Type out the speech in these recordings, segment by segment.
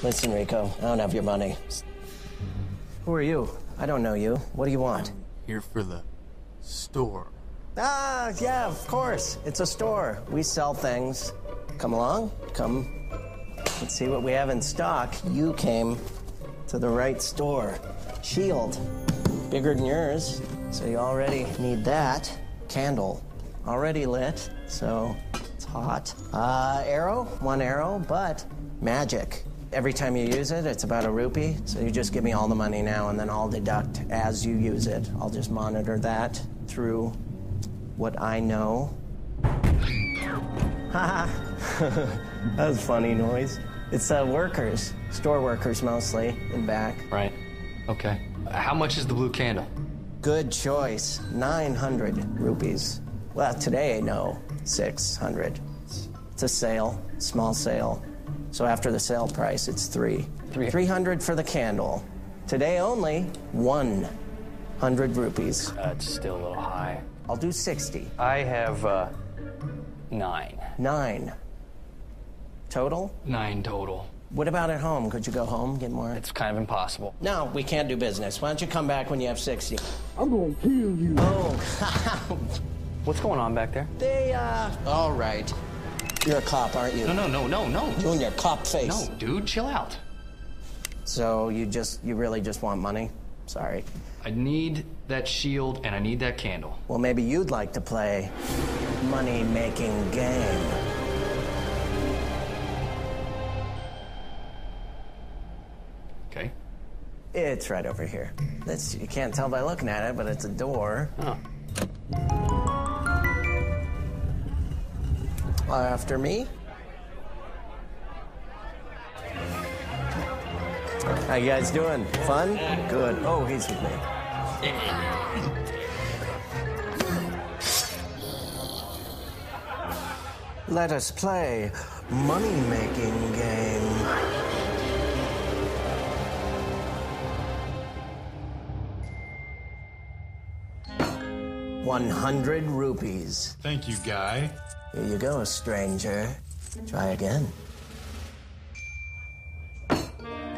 Listen, Rico, I don't have your money. Who are you? I don't know you. What do you want? Here for the store. Ah, yeah, of course. It's a store. We sell things. Come along. Come. Let's see what we have in stock. You came to the right store. Shield. Bigger than yours, so you already need that. Candle. Already lit, so it's hot. Uh, arrow. One arrow, but magic. Every time you use it, it's about a rupee. So you just give me all the money now, and then I'll deduct as you use it. I'll just monitor that through what I know. Haha. that was funny noise. It's uh, workers, store workers mostly, in back. Right. Okay. How much is the blue candle? Good choice. 900 rupees. Well, today, no. 600. It's a sale, small sale. So after the sale price, it's three. Three- 300 for the candle. Today only, 100 rupees. That's still a little high. I'll do 60. I have uh, nine. Nine. Total? Nine total. What about at home? Could you go home, get more? It's kind of impossible. No, we can't do business. Why don't you come back when you have 60? I'm gonna kill you. Oh, What's going on back there? they, uh. All right. You're a cop, aren't you? No, no, no, no, no. You and your cop face. No, dude, chill out. So you just, you really just want money? Sorry. I need that shield and I need that candle. Well, maybe you'd like to play money making game. Okay. It's right over here. That's, you can't tell by looking at it, but it's a door. Oh. After me. How you guys doing? Fun? Good. Oh, he's with me. Let us play money-making game. One hundred rupees. Thank you, guy. Here you go, stranger. Try again.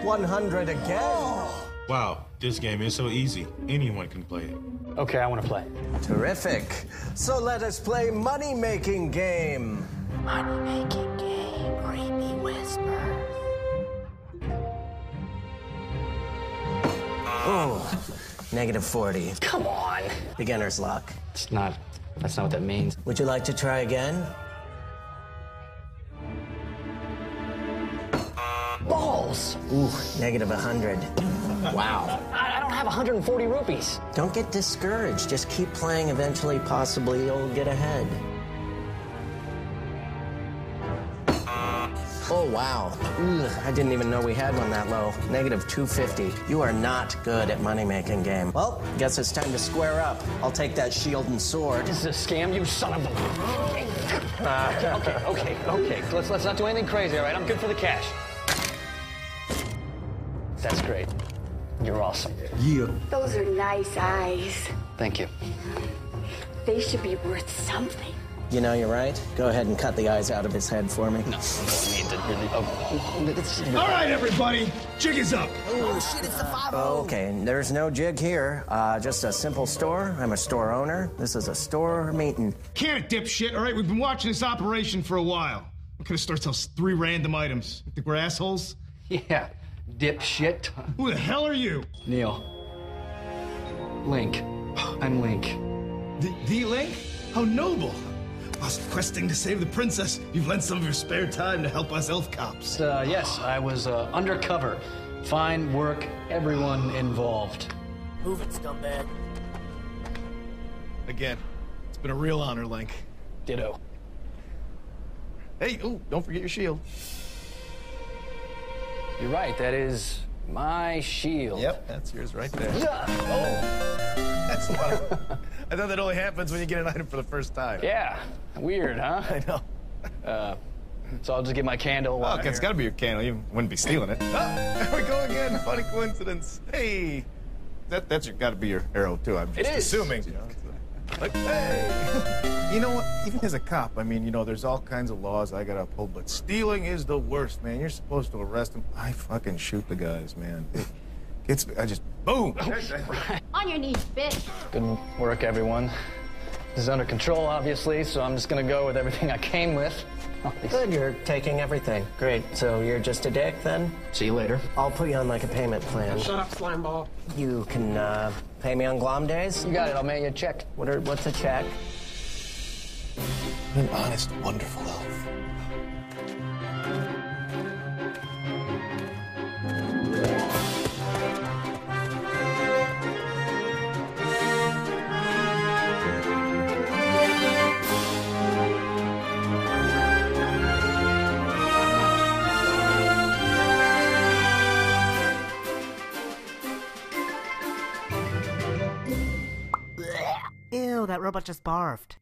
100 again. Wow, this game is so easy. Anyone can play it. Okay, I want to play. Terrific. So let us play money making game. Money making game, creepy whisper. Oh, negative 40. Come on. Beginner's luck. It's not. That's not what that means. Would you like to try again? Balls. Ooh, negative 100. Wow. I, I don't have 140 rupees. Don't get discouraged. Just keep playing. Eventually, possibly, you'll get ahead. Oh, wow. Ugh, I didn't even know we had one that low. Negative 250. You are not good at money making game. Well, guess it's time to square up. I'll take that shield and sword. This is a scam, you son of a. Ah, okay, okay, okay. Let's let's not do anything crazy, all right? I'm good for the cash. That's great. You're awesome. You. Those are nice eyes. Thank you. They should be worth something. You know, you're right. Go ahead and cut the eyes out of his head for me. No, I don't need to really. Oh, All right, everybody, jig is up. Oh, shit, it's the father. Okay, there's no jig here. Uh, just a simple store. I'm a store owner. This is a store meeting. Can it, dipshit? All right, we've been watching this operation for a while. What kind of store sells three random items? You think we're assholes? Yeah, dipshit. Who the hell are you? Neil. Link. I'm Link. The, the Link? How noble. Whilst questing to save the princess, you've lent some of your spare time to help us elf cops. Uh, yes, I was uh, undercover. Fine work, everyone involved. Move it, scumbag. Again, it's been a real honor, Link. Ditto. Hey, ooh, don't forget your shield. You're right, that is my shield. Yep, that's yours right there. Yeah. Oh. That's funny. I thought that only happens when you get an item for the first time. Yeah, weird, huh? I know. Uh, so I'll just get my candle. Oh, it's got to be your candle. You wouldn't be stealing it. Oh, there we go again. Funny coincidence. Hey, that that's got to be your arrow too. I'm just It is. assuming. You know, Like, hey! you know what? Even as a cop, I mean, you know, there's all kinds of laws I gotta uphold, but stealing is the worst, man. You're supposed to arrest them. I fucking shoot the guys, man. It gets me. I just boom. On your knees, bitch. Good work, everyone. This is under control, obviously, so I'm just gonna go with everything I came with. All Good, you're taking everything. Great. So you're just a dick then? See you later. I'll put you on like a payment plan. Shut up, slime ball. You can uh, pay me on Glom days. You got it. I'll mail you a check. What are what's a check? An honest, wonderful elf. Ew, that robot just barfed.